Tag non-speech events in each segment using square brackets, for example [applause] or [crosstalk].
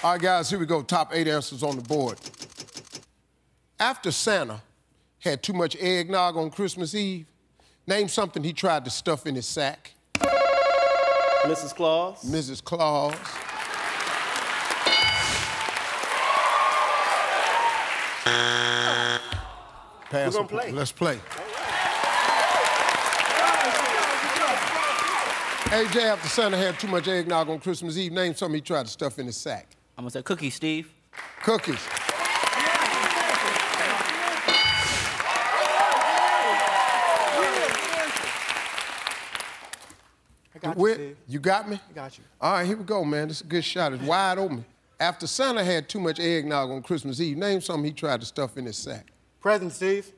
All right, guys, here we go. Top eight answers on the board. After Santa had too much eggnog on Christmas Eve, name something he tried to stuff in his sack. Mrs. Claus. Mrs. Claus. Pass gonna play. Let's play. AJ, after Santa had too much eggnog on Christmas Eve, name something he tried to stuff in his sack. I'm gonna say cookie, Steve. Cookies. I got you, Steve. you got me? I got you. All right, here we go, man. This is a good shot. It's wide open. After Santa had too much eggnog on Christmas Eve, name something he tried to stuff in his sack. Present, Steve.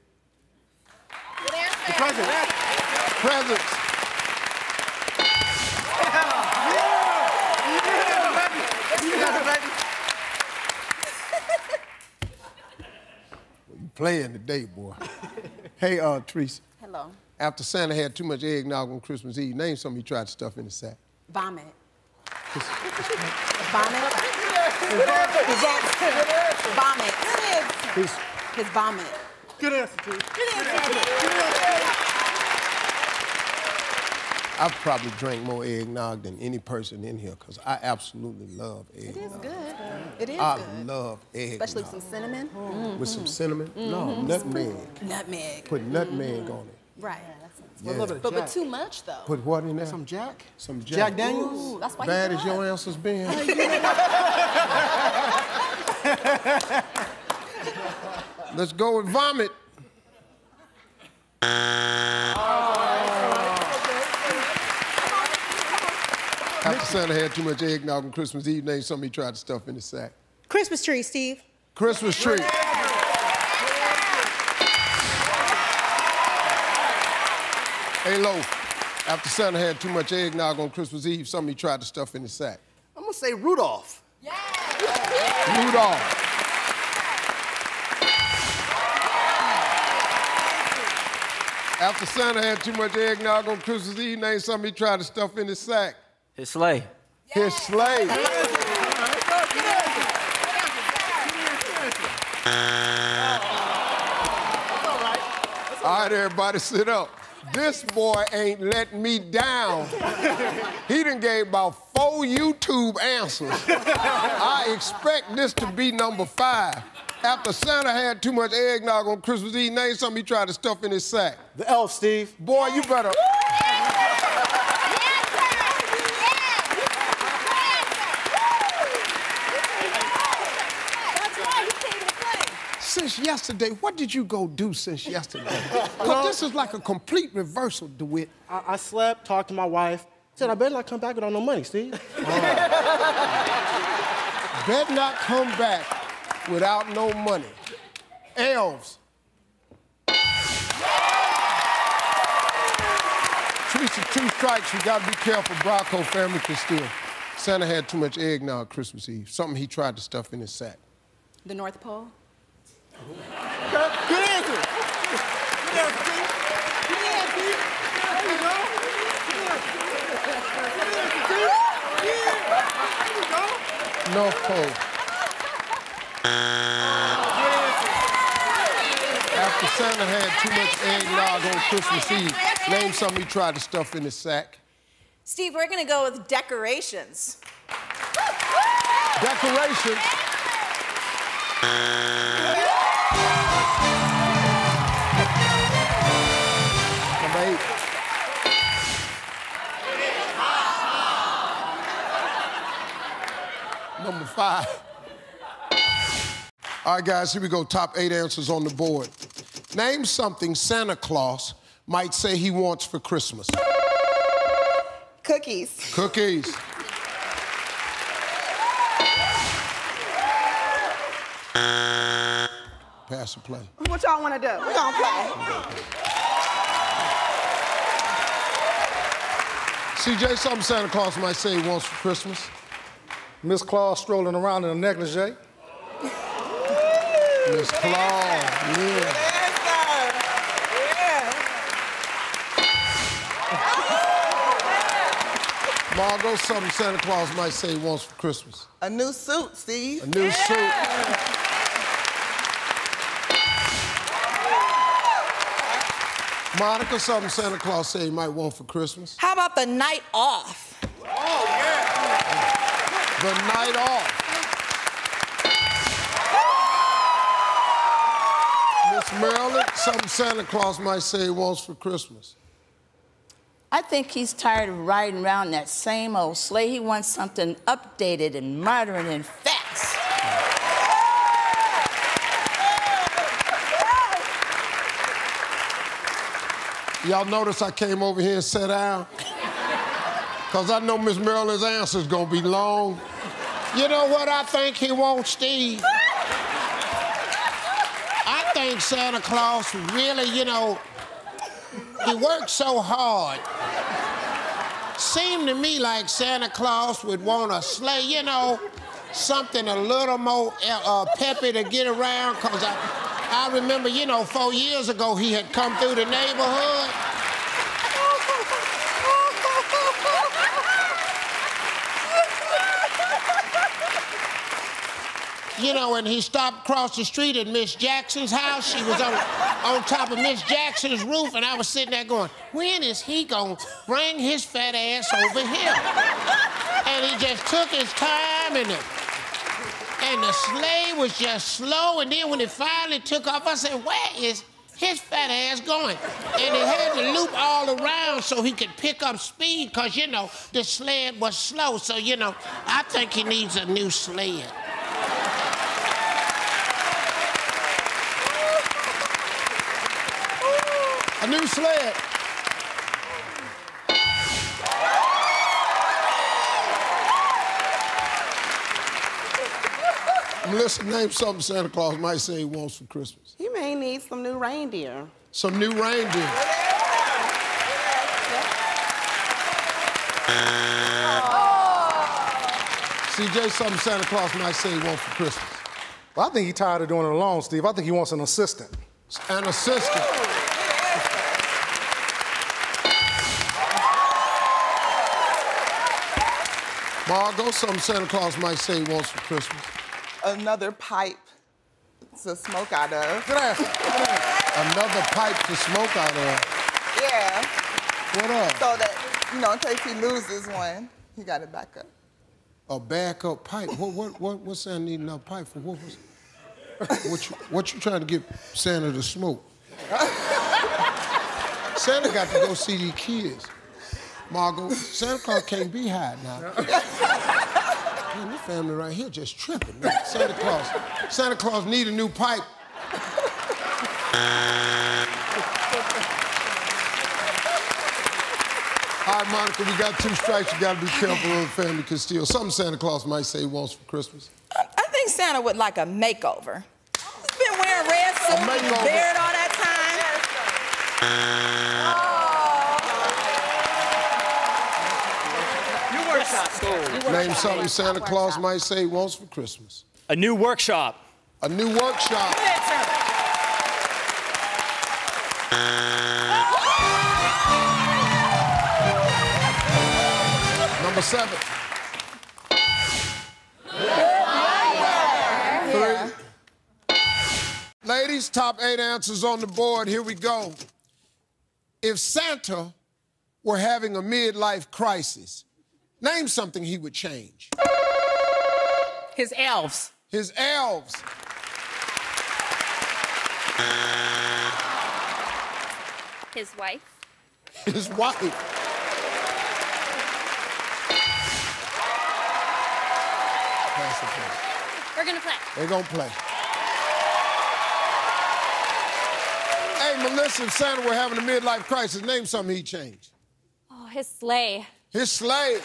The present. Presents. You playing today, boy. hey, uh, Teresa. Hello. After Santa had too much eggnog on Christmas Eve, name something he tried to stuff in the sack. Vomit. Vomit. Vomit. His, His vomit. Good answer, Steve. I've probably drank more eggnog than any person in here because I absolutely love It is eggnog. good. It is I good. love eggnog. Especially mm-hmm. with some cinnamon. With some cinnamon? No, mm-hmm. nutmeg. Nutmeg. Put nutmeg on it. Mm-hmm. Right. Yeah. love it. But with too much though. Put what in there? Some Jack. Some Jack. Jack Daniels. Ooh, that's why Bad you as your blood. answers been. [laughs] Oh, Let's go with vomit. [laughs] Santa had too much eggnog on Christmas Eve, name something he tried to stuff in his sack. Christmas tree, Steve. Christmas tree. Hey, Lo, after Santa had too much eggnog on Christmas Eve, something he tried to stuff in his sack. I'm gonna say Rudolph. Yeah! Rudolph. After Santa had too much eggnog on Christmas Eve, name something he tried to stuff in his sack. His sleigh. His sleigh. All right, everybody, sit up. This boy ain't letting me down. He done gave about four YouTube answers. I expect this to be number five. After Santa had too much eggnog on Christmas Eve, name something he tried to stuff in his sack. The elf, Steve. Boy, you better. Since yesterday, what did you go do since yesterday? [laughs] 'Cause this is like a complete reversal, DeWitt. I, I slept, talked to my wife. Said I better not come back without no money, Steve. Better not come back without no money. Elves. Teresa, two strikes. you gotta be careful. Bracco family can steal. Santa had too much eggnog Christmas Eve. Something he tried to stuff in his sack. The North Pole. Good answer. Good answer, Steve. Good answer, Steve. There you go. Good answer. Good answer, Steve. Yeah. There you go. North Pole. After Santa had too much eggnog on Christmas Eve, name something he tried to stuff in his sack. Steve, we're gonna go with decorations. Decorations. Five. All right, guys, here we go. Top eight answers on the board. Name something Santa Claus might say he wants for Christmas. Cookies. Cookies. Pass the play. What y'all want to do? We're going to play. CJ, something Santa Claus might say he wants for Christmas. Miss Claus strolling around in a negligee. [laughs] Miss Claus, yeah. Margot, something Santa Claus might say he wants for Christmas. A new suit, Steve. A new suit. Monica, something Santa Claus say he might want for Christmas. How about the night off? Oh, The night off. Miss Marilyn, something Santa Claus might say he wants for Christmas. I think he's tired of riding around that same old sleigh. He wants something updated and modern and fast. Y'all notice I came over here and sat down? Because I know Miss Marilyn's answer's going to be long. You know what I think he wants, Steve? I think Santa Claus really, you know, he works so hard. Seemed to me like Santa Claus would want a sleigh, you know, something a little more uh, uh, peppy to get around, because I, I remember, you know, four years ago he had come through the neighborhood. You know, and he stopped across the street at Miss Jackson's house. She was on, on top of Miss Jackson's roof, and I was sitting there going, when is he gonna bring his fat ass over here? And he just took his time, and the, and the sleigh was just slow, and then when it finally took off, I said, where is his fat ass going? And he had to loop all around so he could pick up speed, because, you know, the sled was slow. So, you know, I think he needs a new sled. A new sled. Melissa, name something Santa Claus might say he wants for Christmas. He may need some new reindeer. Some new reindeer. CJ, something Santa Claus might say he wants for Christmas. Well, I think he's tired of doing it alone, Steve. I think he wants an assistant. An assistant. Margot, something Santa Claus might say he wants for Christmas. Another pipe to smoke out of. Good answer. Good answer. Another pipe to smoke out of. Yeah. What up? So that, you know, in case he loses one, he got it back up. A backup pipe. What what what what's Santa need another pipe for? What was what you what you trying to get Santa to smoke? [laughs] Santa got to go see these kids. Margot, Santa Claus can't be high now. [laughs] Man, this family right here just tripping. Man. Santa Claus. Santa Claus need a new pipe. All right, Monica, we got two strikes. You got to be careful or the family can steal. Something Santa Claus might say he wants for Christmas. I I think Santa would like a makeover. He's been wearing red suit and makeover. beard all that time. Name something Santa Claus might say he wants for Christmas. A new workshop. A new workshop. Number seven. Three. Ladies, top eight answers on the board. Here we go. If Santa were having a midlife crisis, name something he would change. His elves. His elves. His wife. His wife. Pass the play. We're gonna play. They're gonna play. Hey, Melissa, and Santa were having a midlife crisis, name something he changed. Oh, his sleigh. His sleigh.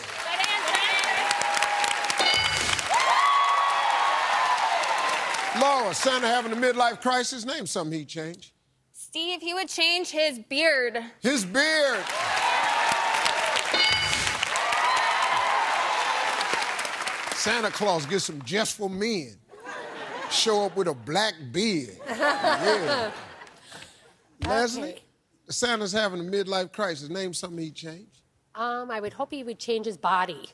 Laura, Santa having a midlife crisis, name something he'd change. Steve, he would change his beard. His beard. Santa Claus gets some just for men. Show up with a black beard. Yeah. [laughs] Leslie, Santa's having a midlife crisis. Name something he'd change. Um, I would hope he would change his body.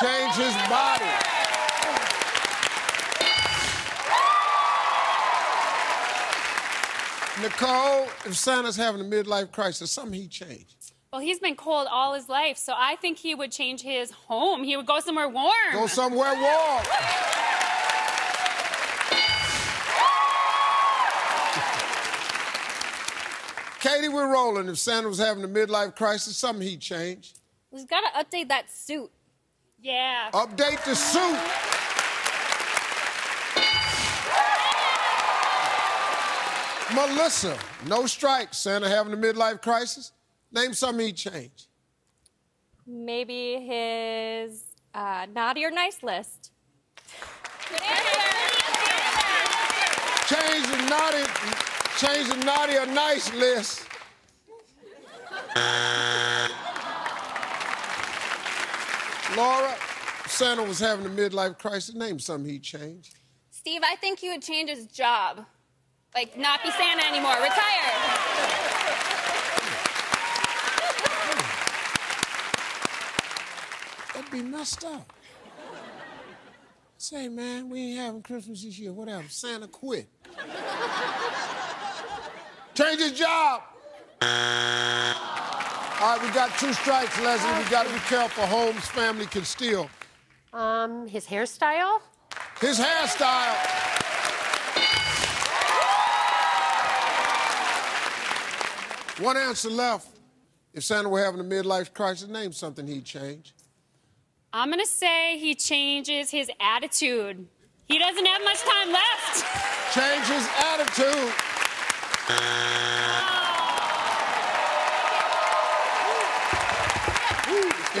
Change his body. Nicole, if Santa's having a midlife crisis, something he changed. Well, he's been cold all his life, so I think he would change his home. He would go somewhere warm. Go somewhere warm. [laughs] Katie, we're rolling. If Santa was having a midlife crisis, something he'd change. He's got to update that suit. Yeah. Update the suit. Melissa, no strikes. Santa having a midlife crisis. Name something he'd change. Maybe his uh, naughty or nice list. Change the naughty, change the naughty or nice list. Laura, Santa was having a midlife crisis. Name something he'd change. Steve, I think he would change his job. Like, not be Santa anymore. Retire. That'd be messed up. Say, man, we ain't having Christmas this year. What happened? Santa quit. Change his job. All right, we got two strikes, Leslie. We got to be careful. Holmes' family can steal. Um, his hairstyle? His hairstyle. One answer left. If Santa were having a midlife crisis, name something he'd change. I'm going to say he changes his attitude. He doesn't have much time left. Change his attitude.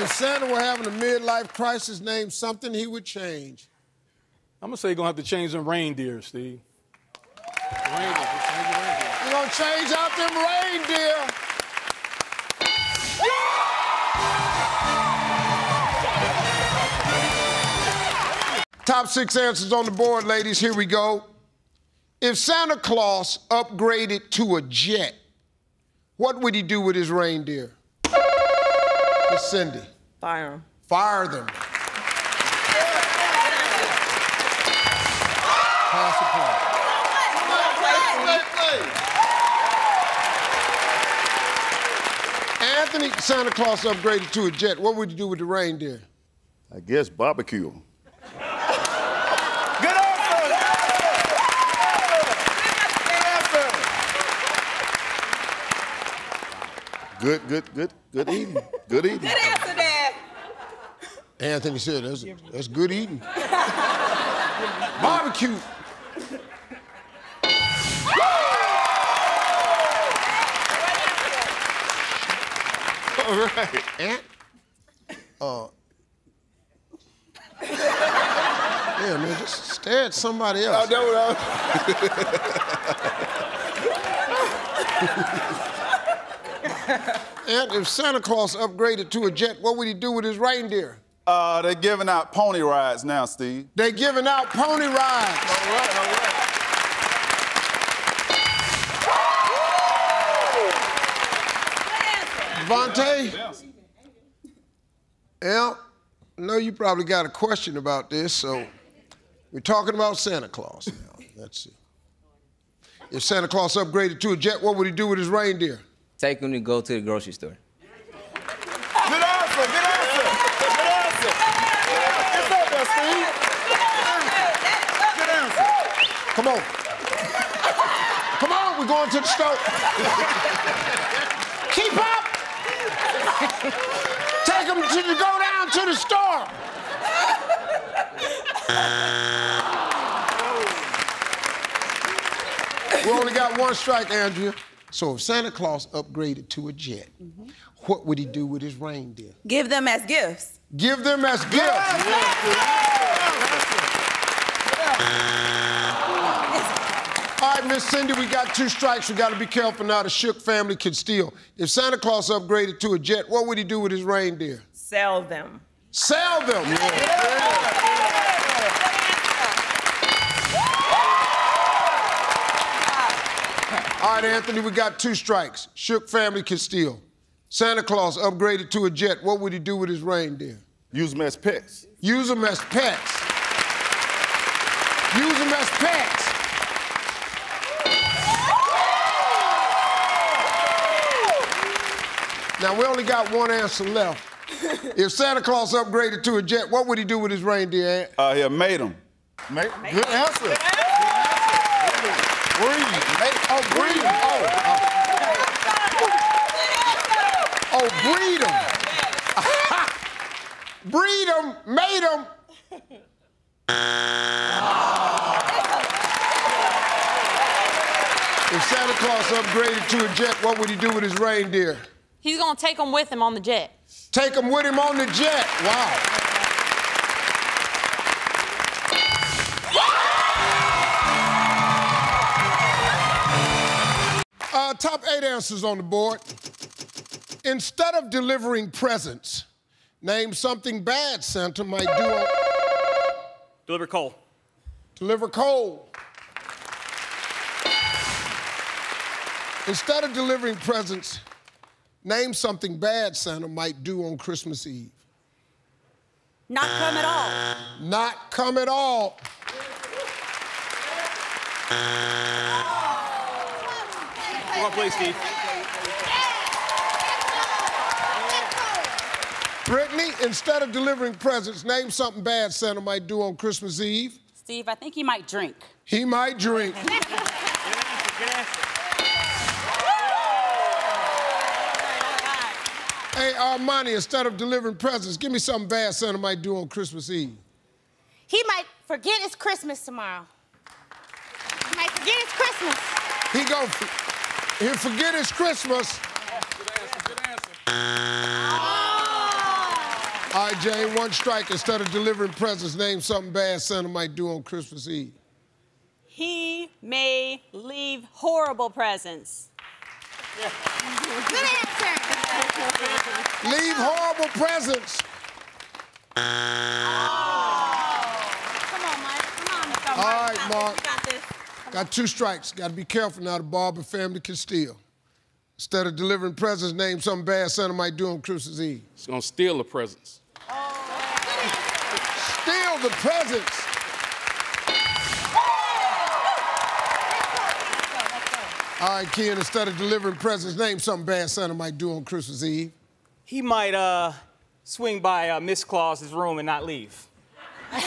If Santa were having a midlife crisis, name something he would change. I'm gonna say you're gonna have to change them reindeer, Steve. You're gonna change out them reindeer. Top six answers on the board, ladies. Here we go. If Santa Claus upgraded to a jet, what would he do with his reindeer? Miss Cindy. Fire them. Fire them. Pass the play. Anthony, Santa Claus upgraded to a jet. What would you do with the reindeer? I guess barbecue. them. Good answer! Good, good, good, good eating. Good eating. Good answer, Dad. Anthony said, that's, that's good eating. [laughs] Barbecue. All [laughs] right. Ant? Uh. yeah, man, just stare at somebody else. I know what Ant, if Santa Claus upgraded to a jet, what would he do with his reindeer? Uh, they're giving out pony rides now, Steve. They're giving out pony rides. All right, all right. Vontae? Yeah, I know you probably got a question about this, so we're talking about Santa Claus now. Let's see. If Santa Claus upgraded to a jet, what would he do with his reindeer? Take him to go to the grocery store. Good answer, good answer. Good answer. It's up there, Steve. Good answer. Come on. Come on, we're going to the store. [laughs] Keep [laughs] up. Take them to the, go down to the store. [laughs] we only got one strike, Andrea. So if Santa Claus upgraded to a jet, what would he do with his reindeer? Give them as gifts. Give them as gifts. All right, Miss Cindy, we got two strikes. We got to be careful now. The Shook family can steal. If Santa Claus upgraded to a jet, what would he do with his reindeer? Sell them. Sell them. All right, Anthony, we got two strikes. Shook family can steal. Santa Claus upgraded to a jet. What would he do with his reindeer? Use them as pets. Use them as pets. Use them as pets. Now we only got one answer left. [laughs] if Santa Claus upgraded to a jet, what would he do with his reindeer? Ant? Uh, he made them. Mate, good answer. Breed. Oh, breed 'em. Oh, oh. oh, breed 'em. breed 'em, made 'em. If Santa Claus upgraded to a jet, what would he do with his reindeer? He's gonna take them with him on the jet. Take them with him on the jet. Wow. Uh, top eight answers on the board. Instead of delivering presents, name something bad Santa might do. On... Deliver coal. Deliver coal. Instead of delivering presents, name something bad Santa might do on Christmas Eve. Not come at all. Not come at all. Come on, please, Steve. Brittany, instead of delivering presents, name something bad Santa might do on Christmas Eve. Steve, I think he might drink. He might drink. [laughs] Hey, Armani, instead of delivering presents, give me something bad Santa might do on Christmas Eve. He might forget it's Christmas tomorrow. He might forget it's Christmas. He go, he'll forget it's Christmas. Oh. All right, Jane, one strike. Instead of delivering presents, name something bad Santa might do on Christmas Eve. He may leave horrible presents. Yeah. Good answer. Leave horrible presents. Come on, Mike. Come on. All right, Mark. You got this. Got two strikes. Got to be careful now. The Barber family can steal. Instead of delivering presents, name something bad Santa might do on Christmas Eve. He's gonna steal the presents. Oh, steal the presents. All right, Ken, instead of delivering presents, name something bad Santa might do on Christmas Eve. He might uh, swing by uh, Miss Claus's room and not leave. Yeah.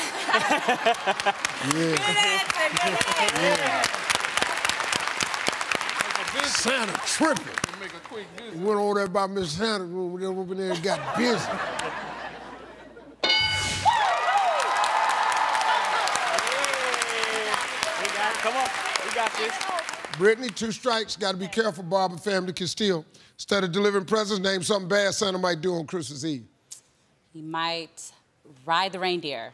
[laughs] Santa tripping. He went over there by Miss Santa's room, went over there and got busy. Brittany, two strikes. Got to be careful, Barber family can steal. Instead of delivering presents, name something bad Santa might do on Christmas Eve. He might ride the reindeer.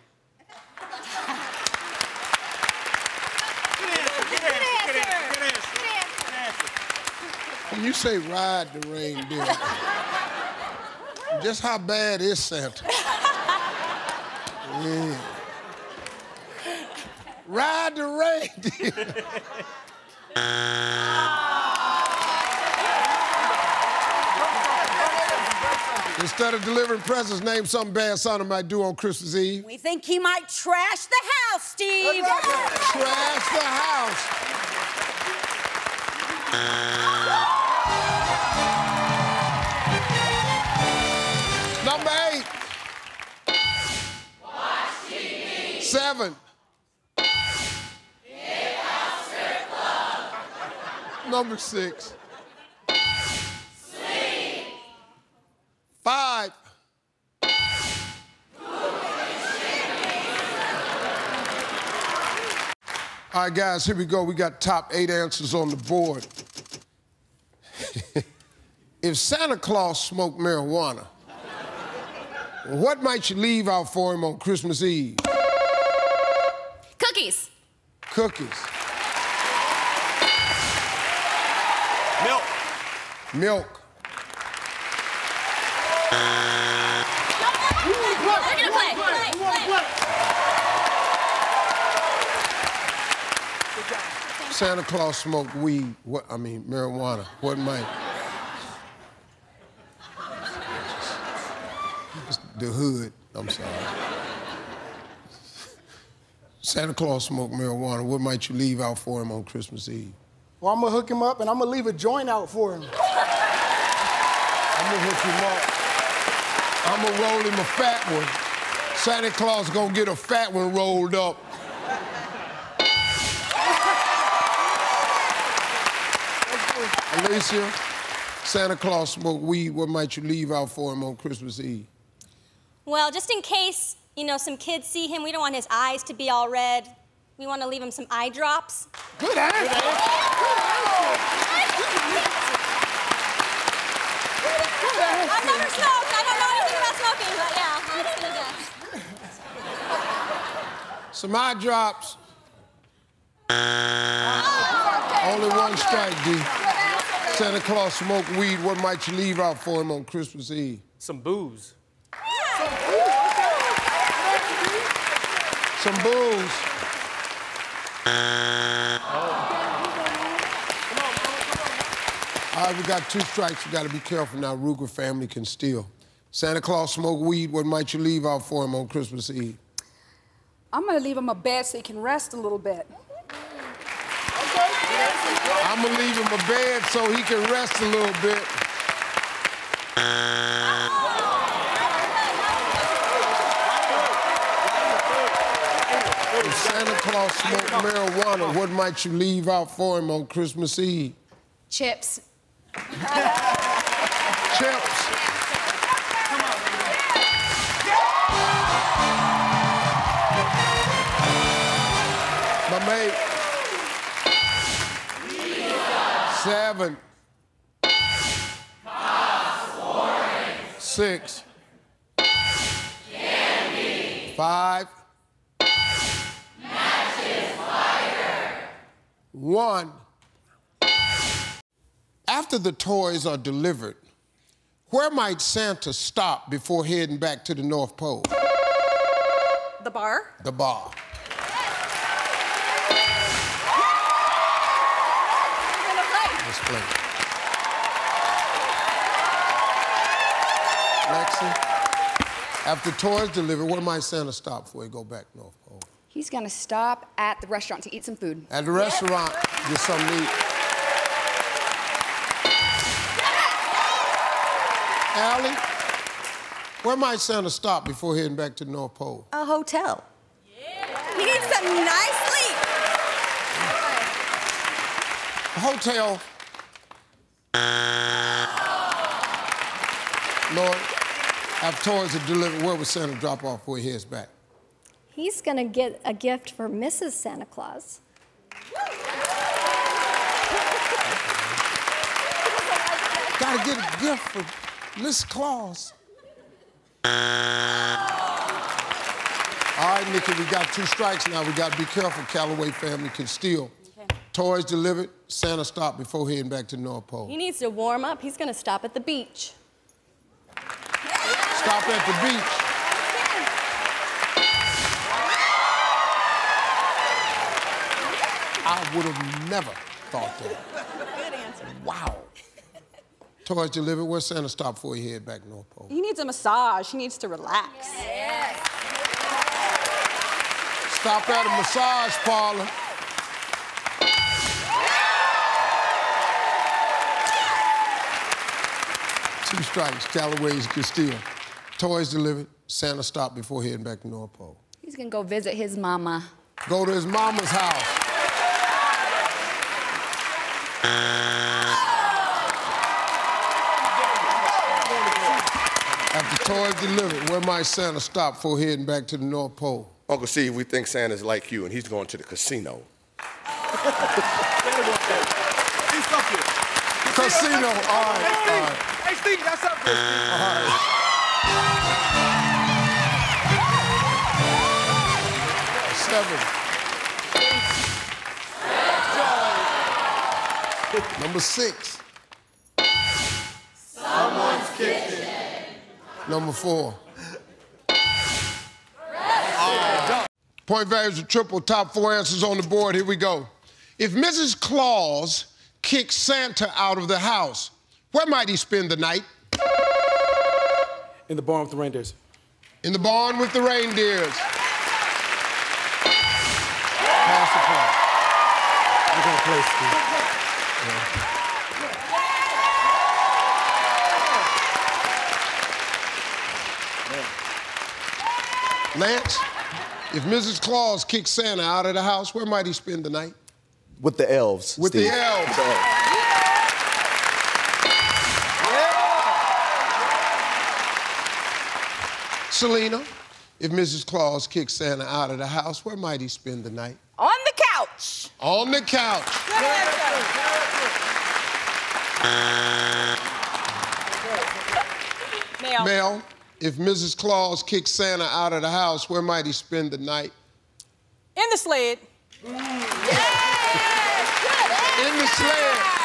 When you say ride the reindeer, just how bad is Santa? Yeah. Ride the reindeer. [laughs] Instead of delivering presents, name something bad Santa might do on Christmas Eve. We think he might trash the house, Steve. Trash the house. Number eight. Seven. Number six. Five. All right, guys, here we go. We got top eight answers on the board. [laughs] if Santa Claus smoked marijuana, what might you leave out for him on Christmas Eve? Cookies. Cookies. Milk. Santa Claus smoked weed. What I mean, marijuana. What might? the hood. I'm sorry. Santa Claus smoked marijuana. What might you leave out for him on Christmas Eve? Well, I'm gonna hook him up and I'm gonna leave a joint out for him. I'm gonna hook him up. I'm gonna roll him a fat one. Santa Claus gonna get a fat one rolled up. Alicia, Santa Claus smoked weed. What might you leave out for him on Christmas Eve? Well, just in case, you know, some kids see him, we don't want his eyes to be all red. We want to leave him some eye drops. Good answer. Good answer. I've never smoked. I don't know anything about smoking, but yeah, I'm just gonna guess. Some eye drops. Oh, Only one strike, D. Santa Claus smoked weed. What might you leave out for him on Christmas Eve? some booze Some booze. Some booze. All right, we got two strikes. You got to be careful now. Ruger family can steal. Santa Claus smoke weed. What might you leave out for him on Christmas Eve? I'm gonna leave him a bed so he can rest a little bit. I'm gonna leave him a bed so he can rest a little bit. If Santa Claus smoked marijuana, oh. what might you leave out for him on Christmas Eve? Chips. Chips. My mate. Seven. Six. Five. One. After the toys are delivered, where might Santa stop before heading back to the North Pole? The bar? The bar. Let's play. Lexi, after toys delivered, where might Santa stop before he go back North Pole? He's gonna stop at the restaurant to eat some food. At the restaurant, get something to eat. Allie, where might Santa stop before heading back to the North Pole? A hotel. He needs some nice sleep. A hotel. Lord, after toys are delivered, where would Santa drop off before he heads back? He's gonna get a gift for Mrs. Santa Claus. Gotta get a gift for Miss Claus. All right, Nikki, we got two strikes now. We gotta be careful. Callaway family can steal. Toys delivered, Santa stopped before heading back to the North Pole. He needs to warm up. He's gonna stop at the beach. Stop at the beach. I would have never thought that. Good answer. Wow. Toys delivered, where Santa stopped before he headed back North Pole? He needs a massage. He needs to relax. Yes. Stop at a massage parlor. Two strikes, Callaway's Castile. Toys delivered, Santa stopped before heading back to North Pole. He's gonna go visit his mama. Go to his mama's house. Delivered, where might Santa stop before heading back to the North Pole? Uncle Steve, we think Santa's like you, and he's going to the casino. Casino, all right, all right. Hey, Steve, that's up there. All right. Seven. Number six. Number four. Point values are triple. Top four answers on the board. Here we go. If Mrs. Claus kicks Santa out of the house, where might he spend the night? In the barn with the reindeers. In the barn with the reindeers. Pass the play. We're gonna play, Steve. Lance, if Mrs. Claus kicks Santa out of the house, where might he spend the night? With the elves. With Steve. the elves. With the elves. Selena, if Mrs. Claus kicks Santa out of the house, where might he spend the night? On the couch. On the couch. Good answer. Mel. Mel, if Mrs. Claus kicks Santa out of the house, where might he spend the night? In the sled. Yes. In the sled.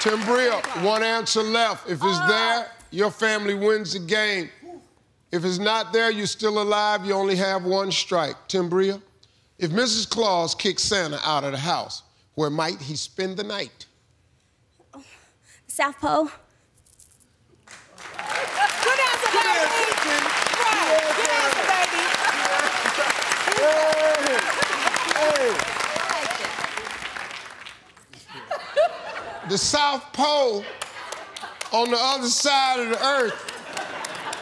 Timbria, one answer left. If it's there, your family wins the game. If it's not there, you're still alive, you only have one strike. Timbria, if Mrs. Claus kicks Santa out of the house, where might he spend the night? South Pole. Good answer, baby. Right. Good answer, baby. The South Pole on the other side of the earth.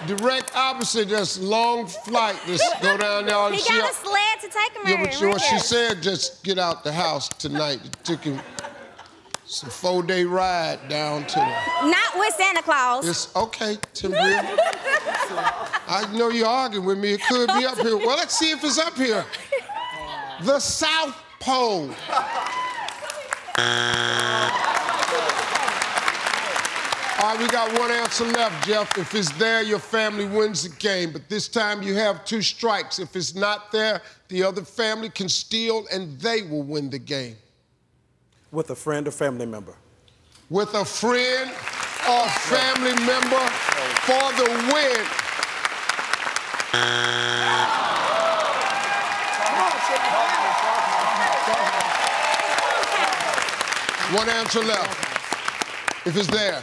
Direct opposite, just long flight. Just go down there. He She- got a sled to take him Yeah, there, but you know what she said? Just get out the house tonight. It took him. It's a four day ride down to the. Not with Santa Claus. It's okay, Timbria. I know you're arguing with me. It could be up here. Well, let's see if it's up here. The South Pole. All right, we got one answer left, Jeff. If it's there, your family wins the game. But this time you have two strikes. If it's not there, the other family can steal and they will win the game. With a friend or family member. With a friend or family member for the win. One answer left. If it's there,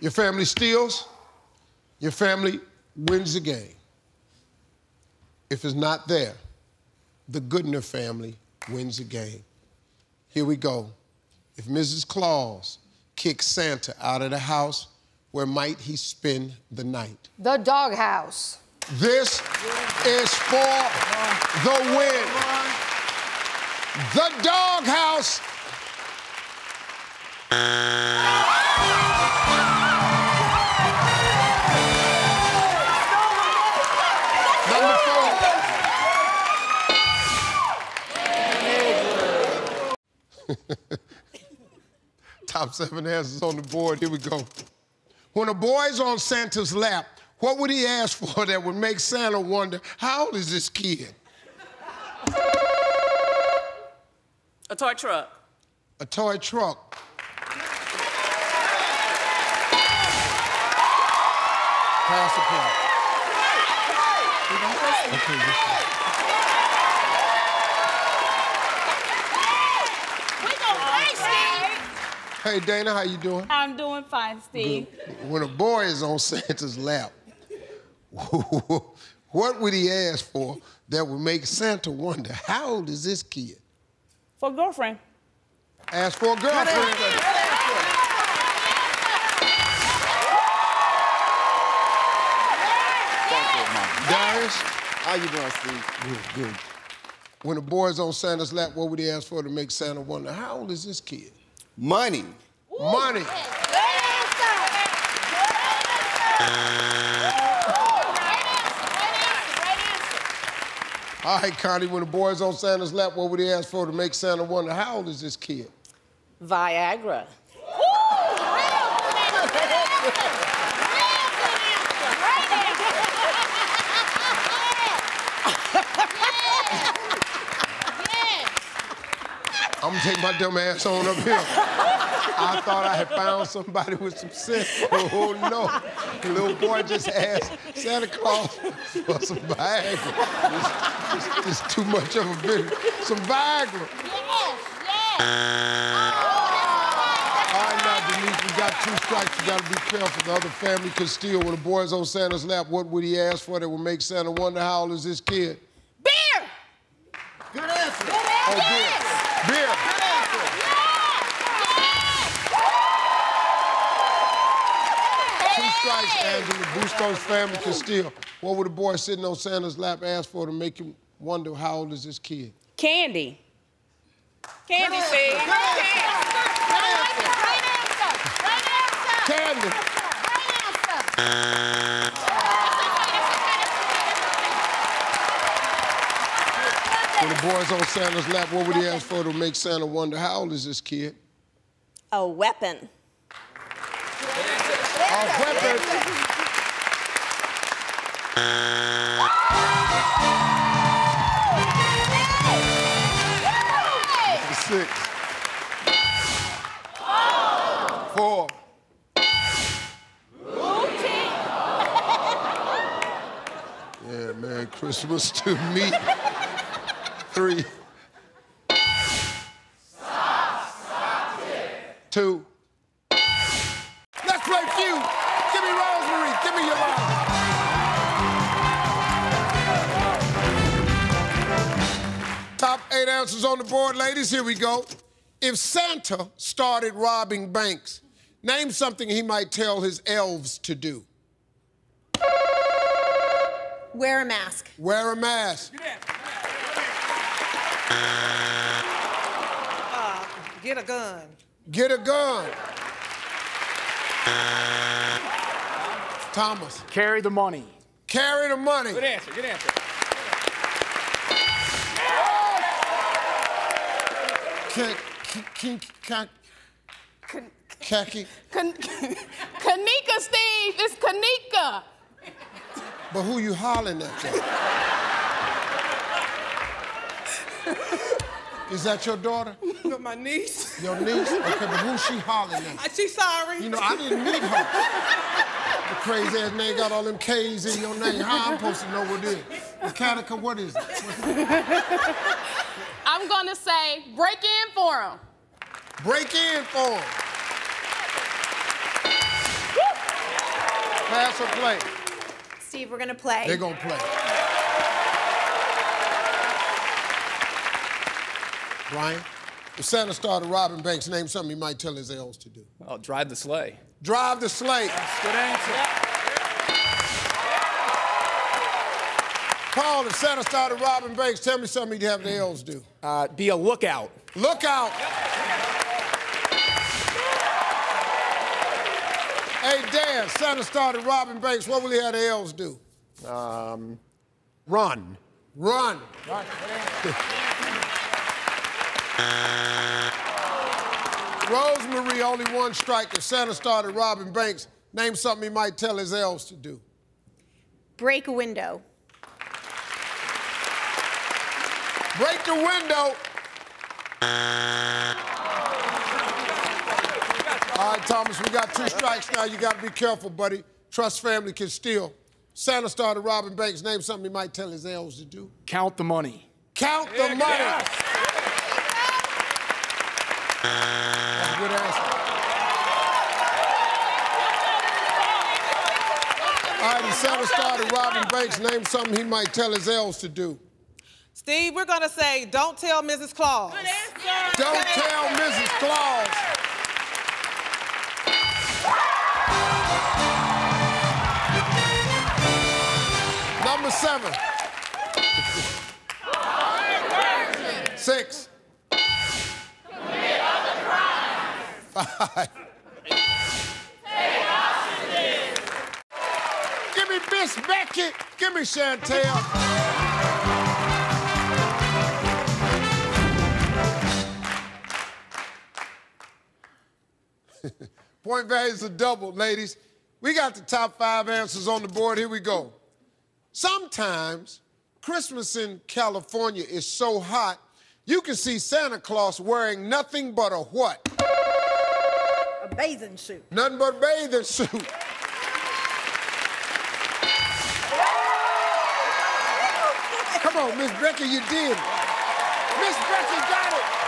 your family steals, your family wins the game. If it's not there, the Goodner family wins the game. Here we go. If Mrs. Claus kicks Santa out of the house, where might he spend the night? The doghouse. This is for the win. The doghouse. [laughs] Top seven answers on the board. Here we go. When a boy's on Santa's lap, what would he ask for that would make Santa wonder, how old is this kid? A toy truck. A toy truck. Pass the play. Okay, this one. We gonna play, Steve. Hey, Dana, how you doing? I'm doing fine, Steve. When a boy is on [laughs] Santa's lap, [laughs] what would he ask for that would make Santa wonder, how old is this kid? For a girlfriend. Ask for a girlfriend. Darius? How you doing, Steve? Good, good. When a boy's on Santa's lap, what would he ask for to make Santa wonder, how old is this kid? Money. Money. All right, Connie, when the boy's on Santa's lap, what would he ask for to make Santa wonder, how old is this kid? Viagra. Take my dumb ass on up here. I thought I had found somebody with some sense. Oh no. The little boy just asked Santa Claus for some Viagra. It's, it's- it's too much of a bit. Some Viagra. Yes, yes. All right, now, Denise, we got two strikes. You got to be careful. The other family could steal. When the boy's on Santa's lap, what would he ask for that would make Santa wonder how old is this kid? Beer! Good answer. Oh, beer. Beer. Angela. Bustos family can steal. What would the boy sitting on Santa's lap ask for to make him wonder how old is this kid? Candy. Candy, Steve. Candy. When the boy's on Santa's lap, what would he ask for to make Santa wonder how old is this kid? A weapon. A weapon. Six. Four. Yeah, man, Christmas to me. [laughs] Three. Board, ladies. Here we go. If Santa started robbing banks, name something he might tell his elves to do. Wear a mask. Wear a mask. Uh, get a gun. Get a gun. Thomas. Carry the money. Carry the money. Good answer. Good answer. Khaki. Kan- Kanika, Steve. It's Kanika. But who you hollering at? though? Is that your daughter? But my niece. Your niece? Okay, but who's she hollering at? She's sorry. You know, I didn't meet her. The crazy ass name got all them K's in your name. How I'm supposed to know what it is? Mechanica, what is it? I'm gonna say break in for him. Break in for him. Pass or play? Steve, we're gonna play. They're gonna play. Brian, if Santa started robbing banks, name something he might tell his elves to do. I'll drive the sleigh. Drive the sleigh. Good answer. Paul, if Santa started robbing banks, tell me something he'd have the elves do. Uh, be a lookout. Lookout. Hey, Dan, Santa started robbing banks. What will he have the elves do? Um, run. Run. Rosemary, only one strike. If Santa started robbing banks, name something he might tell his elves to do. Break a window. Break the window. All right, Thomas, we got two strikes now. You got to be careful, buddy. Trust family can steal. Santa started robbing banks. Name something he might tell his elves to do. Count the money. Count the money. That's a good answer. All right, if Santa started robbing banks, name something he might tell his elves to do. Steve, we're gonna say, don't tell Mrs. Claus. Don't tell Mrs. Claus. Number seven. Six. Five. Give me Miss Becky. Give me Chantel. [laughs] Point values are doubled, ladies. We got the top five answers on the board. Here we go. Sometimes Christmas in California is so hot, you can see Santa Claus wearing nothing but a what? A bathing suit. Nothing but a bathing suit. Come on, Miss Becky, you did it. Miss Becky got it.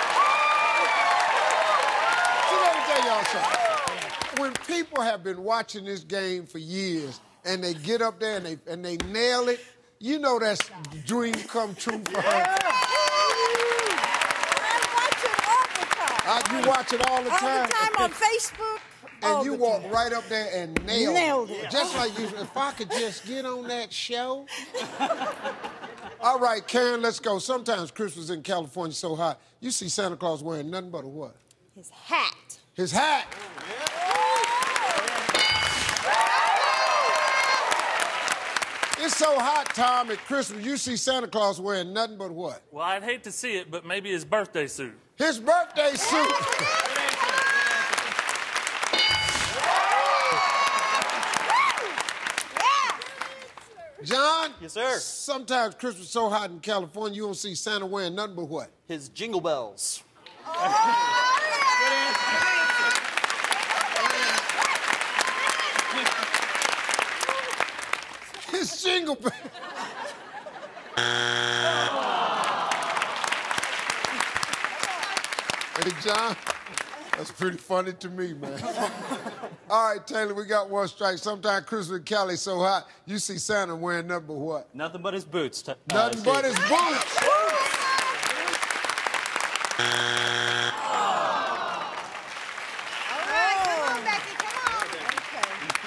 So let me tell y'all something. when people have been watching this game for years and they get up there and they and they nail it, you know that's dream come true for her. Uh, you watch it all the All time. the time on Facebook. And you walk time. right up there and nail Nailed it. it. Just like you, if I could just get on that show. All right, Karen, let's go. Sometimes Christmas in California is so hot, you see Santa Claus wearing nothing but a what? His hat. His hat. It's so hot, Tom, at Christmas, you see Santa Claus wearing nothing but what? Well, I'd hate to see it, but maybe his birthday suit. His birthday suit. John? Yes, sir. Sometimes Christmas is so hot in California, you don't see Santa wearing nothing but what? His jingle bells. His jingle [laughs] bell. hey, John, that's pretty funny to me, man. [laughs] All right, Taylor, we got one strike. Sometimes Christmas in Cali is so hot, you see Santa wearing nothing but what? Nothing but his boots. Uh, Nothing but his boots.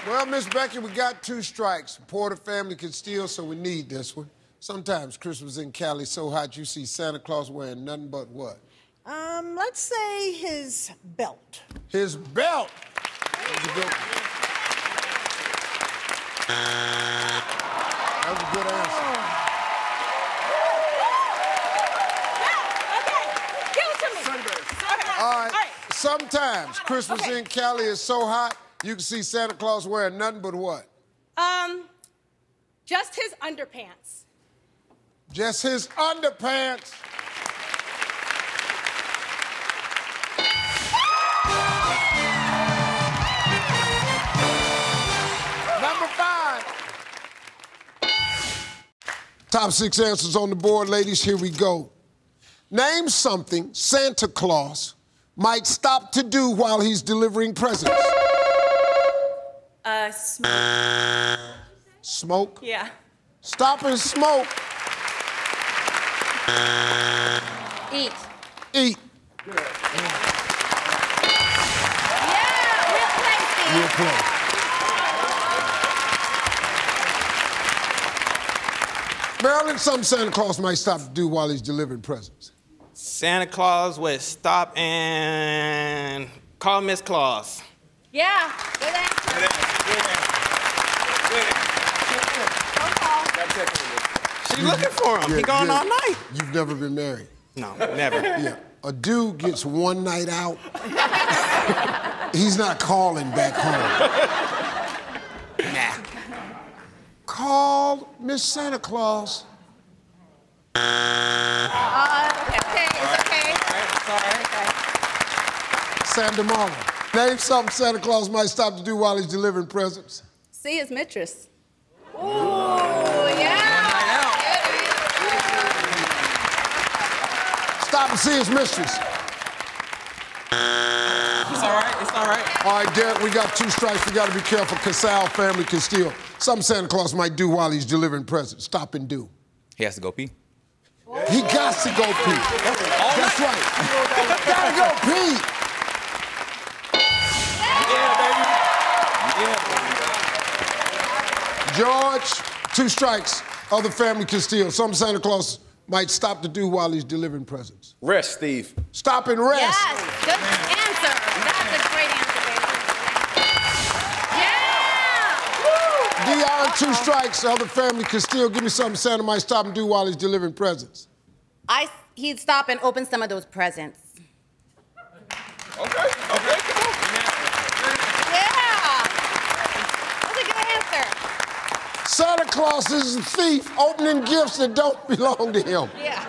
Well, Miss Becky, we got two strikes. Porter family can steal, so we need this one. Sometimes Christmas in Cali is so hot you see Santa Claus wearing nothing but what? Um, let's say his belt. His belt. That was a good one. That was a good answer. All right. Sometimes Christmas in Cali is so hot you can see Santa Claus wearing nothing but what? Um, just his underpants. Just his underpants. Number five. Top six answers on the board, ladies. Here we go. Name something Santa Claus might stop to do while he's delivering presents. Smoke. Smoke. Yeah. Stop and smoke. Eat. Eat. Yeah, real play. Marilyn, something Santa Claus might stop to do while he's delivering presents. Santa Claus would stop and call Miss Claus. Yeah. Good. She's looking for him. he gone all night. You've never been married. No, never. Yeah. A dude gets one night out. He's not calling back home. nah. Call Miss Santa Claus. Uh, okay, okay, it's okay. Sam DeMarlo. Name something Santa Claus might stop to do while he's delivering presents. See his mistress. Ooh, yeah. Stop and see his mistress. It's all right. It's all right. All right, Derek, we got two strikes. We got to be careful. Casal family can steal. Something Santa Claus might do while he's delivering presents. Stop and do. He has to go pee. He got to go pee. That's right. [laughs] Gotta go pee. George, two strikes. Other family can steal. Some Santa Claus might stop to do while he's delivering presents. Rest, Steve. Stop and rest. Yes, good answer. That's a great answer, baby. Yeah. Dion, two strikes. Other family can steal. Give me something Santa might stop and do while he's delivering presents. I, he'd stop and open some of those presents. Okay, okay, come on. Yeah. That's a good answer. Santa Claus is a thief opening gifts that don't [laughs] belong to him. Yeah.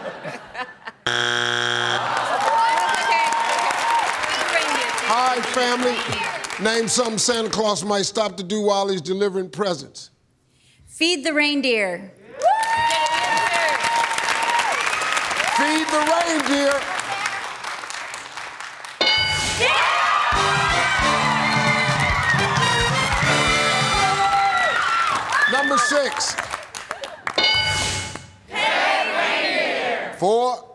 [laughs] All right, family. Name something Santa Claus might stop to do while he's delivering presents. Feed the reindeer. Feed the reindeer. Number six. Four.